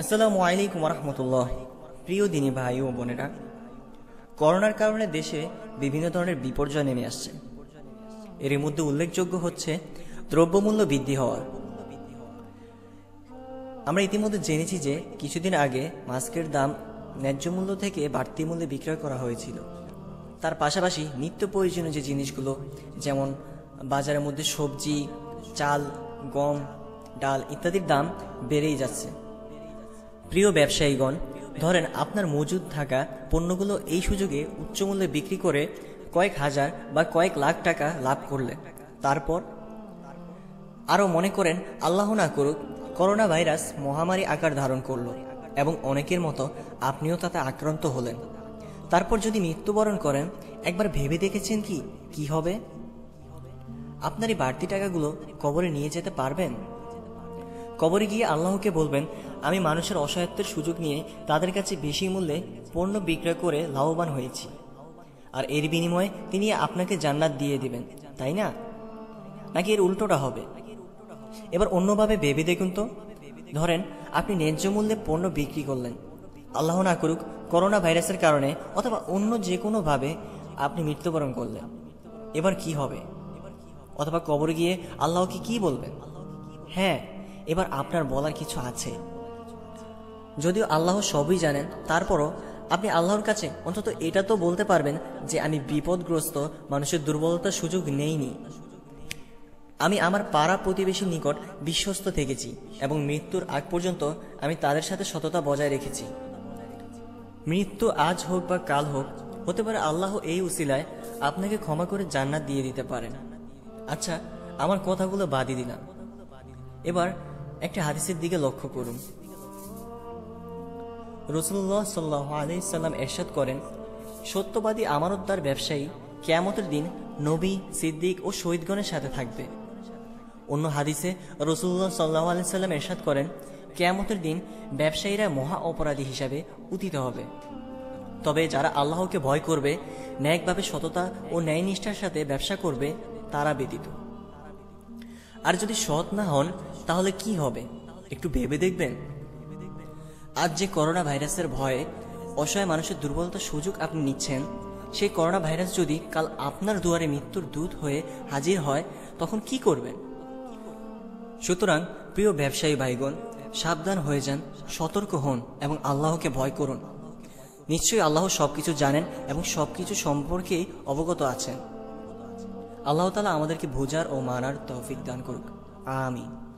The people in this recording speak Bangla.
আসসালামু আলাইকুম রহমতুল্লাহ প্রিয় দিনী ভাই ও বোনেরা, করোনার কারণে দেশে বিভিন্ন ধরনের বিপর্যয় নেমে আসছে। এর মধ্যে উল্লেখযোগ্য হচ্ছে দ্রব্যমূল্য বৃদ্ধি হওয়া। আমরা ইতিমধ্যে জেনেছি যে কিছুদিন আগে মাস্কের দাম ন্যায্য মূল্য থেকে বাড়তি মূল্যে বিক্রয় করা হয়েছিল। তার পাশাপাশি নিত্য প্রয়োজনীয় যে জিনিসগুলো, যেমন বাজারের মধ্যে সবজি, চাল, গম, ডাল ইত্যাদির দাম বেড়েই যাচ্ছে। প্রিয় ব্যবসায়ীগণ, ধরেন আপনার মজুদ থাকা পণ্যগুলো এই সুযোগে উচ্চ মূল্যে বিক্রি করে কয়েক হাজার বা কয়েক লাখ টাকা লাভ করলেন। তারপর আরও মনে করেন, আল্লাহ না করুক করোনা ভাইরাস মহামারী আকার ধারণ করল এবং অনেকের মতো আপনিও তাতে আক্রান্ত হলেন। তারপর যদি মৃত্যুবরণ করেন, একবার ভেবে দেখেছেন কি? কি হবে? আপনার এই বাড়তি টাকাগুলো কবরে নিয়ে যেতে পারবেন? কবরে গিয়ে আল্লাহকে বলবেন, আমি মানুষের অসহায়ত্বের সুযোগ নিয়ে তাদের কাছে বেশি মূল্যে পণ্য বিক্রয় করে লাভবান হয়েছি। আর এর বিনিময়ে তিনি আপনাকে জান্নাত দিয়ে দিবেন, তাই না? নাকি এর উল্টোটা হবে? এবার অন্যভাবে ভেবে দেখুন তো। ধরেন, আপনি ন্যায্য মূল্যে পণ্য বিক্রি করলেন। আল্লাহ না করুক, করোনা ভাইরাসের কারণে অথবা অন্য যে কোনোভাবে আপনি মৃত্যুবরণ করলেন। এবার কি হবে? অথবা কবরে গিয়ে আল্লাহকে কি বলবেন? হ্যাঁ এবার আপনার বলার কিছু আছে। যদিও আল্লাহ সবই জানেন, তারপরও আপনি আল্লাহর কাছে অন্তত এটা তো বলতে পারবেন যে আমি বিপদগ্রস্ত, মানুষের দুর্বলতার সুযোগ নেইনি। আমি আমার পাড়া প্রতিবেশীর নিকট বিশ্বস্ত থেকেছি এবং মৃত্যুর আগ পর্যন্ত আমি তাদের সাথে সততা বজায় রেখেছি। মৃত্যু আজ হোক বা কাল হোক, হতে পারে আল্লাহ এই উসিলায় আপনাকে ক্ষমা করে জান্নাত দিয়ে দিতে পারেন। আচ্ছা আমার কথাগুলো বাদই দিলাম। এবার একটা হাদিসের দিকে লক্ষ্য করুন। রসুল্লাহ সাল্লাহ আলাইসাল্লাম এরশাদ করেন, সত্যবাদী আমানতদার ব্যবসায়ী কেয়ামতের দিন নবী, সিদ্দিক ও শহীদগণের সাথে থাকবে। অন্য হাদিসে রসুল্লাহ সাল্লাহ আলাইসাল্লাম এরশাদ করেন, কেয়ামতের দিন ব্যবসায়ীরা মহা অপরাধী হিসাবে উদিত হবে। তবে যারা আল্লাহকে ভয় করবে, ন্যায়ভাবে সততা ও ন্যায়নিষ্ঠার সাথে ব্যবসা করবে, তারা ব্যতীত। আর যদি সৎ না হন, তাহলে কি হবে? একটু ভেবে দেখবেন। আজ যে করোনা ভাইরাসের ভয়ে অসহায় মানুষের দুর্বলতার সুযোগ আপনি নিচ্ছেন, সেই করোনা ভাইরাস যদি কাল আপনার দুয়ারে মৃত্যুর দূত হয়ে হাজির হয়, তখন কি করবেন? সুতরাং, প্রিয় ব্যবসায়ী ভাইগণ, সাবধান হয়ে যান, সতর্ক হন এবং আল্লাহকে ভয় করুন। নিশ্চয়ই আল্লাহ সবকিছু জানেন এবং সবকিছু সম্পর্কেই অবগত আছেন। আল্লাহ তালা আমাদেরকে বোঝার ও মানার তৌফিক দান করুক। আমিন।